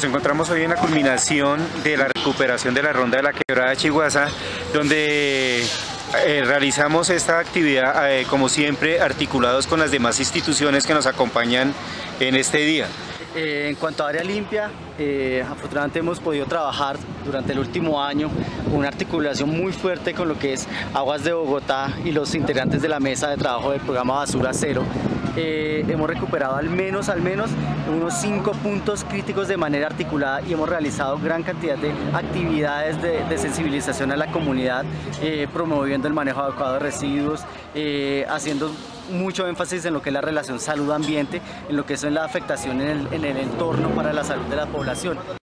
Nos encontramos hoy en la culminación de la recuperación de la ronda de la quebrada de Chiguasa, donde eh, realizamos esta actividad, eh, como siempre, articulados con las demás instituciones que nos acompañan en este día. Eh, en cuanto a área limpia, afortunadamente hemos podido trabajar durante el último año una articulación muy fuerte con lo que es Aguas de Bogotá y los integrantes de la mesa de trabajo del programa Basura Cero, eh, hemos recuperado al menos, al menos unos cinco puntos críticos de manera articulada y hemos realizado gran cantidad de actividades de, sensibilización a la comunidad, eh, promoviendo el manejo adecuado de residuos, eh, haciendo mucho énfasis en lo que es la relación salud-ambiente, en lo que es la afectación en el entorno para la salud de la población.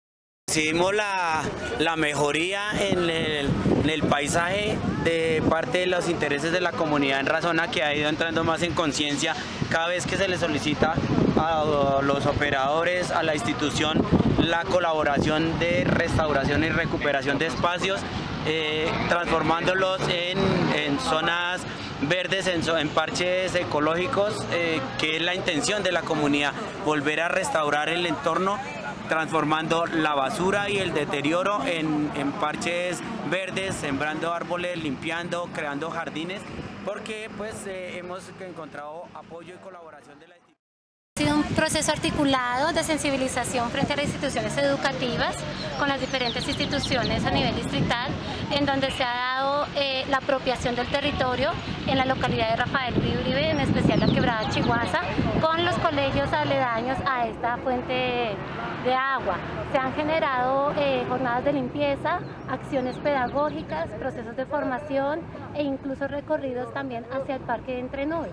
Recibimos la, mejoría en el, paisaje de parte de los intereses de la comunidad en razón a que ha ido entrando más en conciencia cada vez que se le solicita a los operadores, a la institución, la colaboración de restauración y recuperación de espacios, eh, transformándolos en, zonas verdes, en, parches ecológicos, eh, que es la intención de la comunidad, volver a restaurar el entorno transformando la basura y el deterioro en, parches verdes, sembrando árboles, limpiando, creando jardines, porque pues eh, hemos encontrado apoyo y colaboración de la ha sido un proceso articulado de sensibilización frente a las instituciones educativas con las diferentes instituciones a nivel distrital, en donde se ha dado eh, la apropiación del territorio en la localidad de Rafael Uribe, en especial la quebrada Chihuahua, con los colegios aledaños a esta fuente de agua. Se han generado eh, jornadas de limpieza, acciones pedagógicas, procesos de formación e incluso recorridos también hacia el Parque de Entre Nubes.